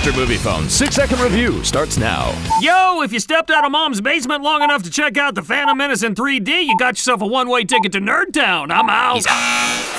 Mr. Moviefone six second review starts now. Yo, if you stepped out of mom's basement long enough to check out the Phantom Menace in 3D, you got yourself a one way ticket to Nerd Town. I'm out.